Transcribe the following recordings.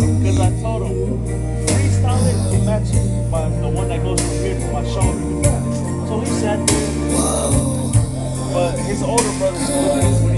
because I told him, freestyle it to match it, my, the one that goes from here to my shoulder. So he sat there. But his older brother's.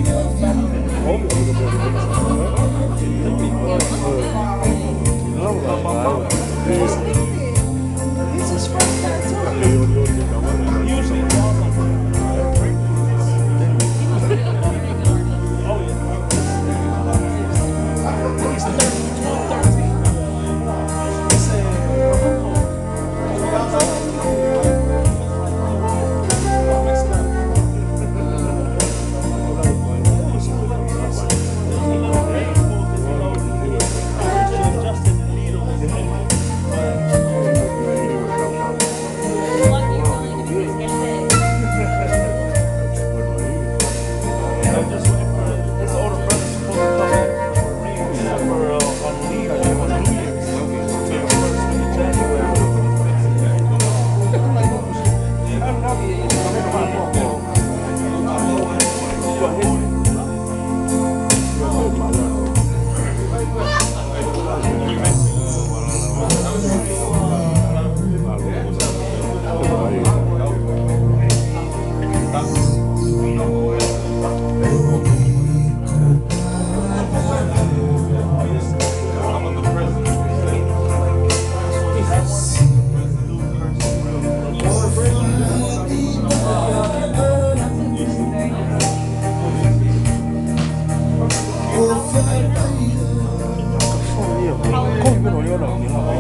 Con cái đồ yêu đồng như là cái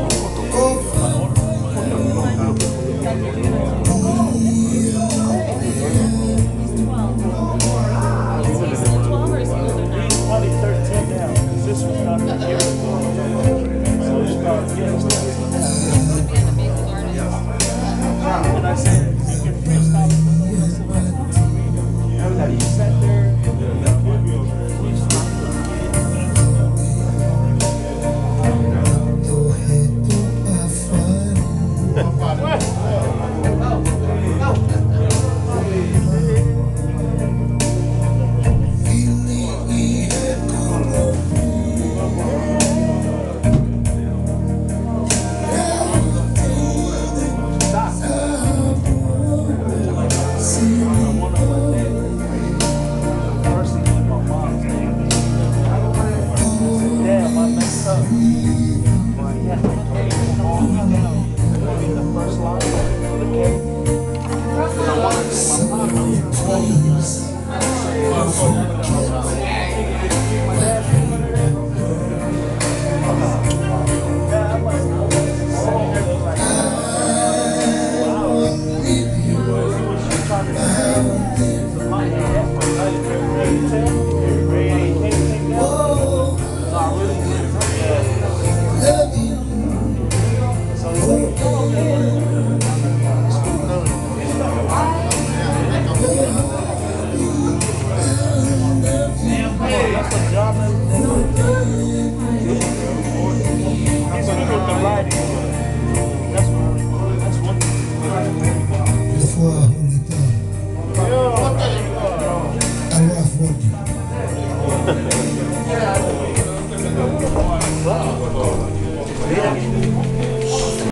You.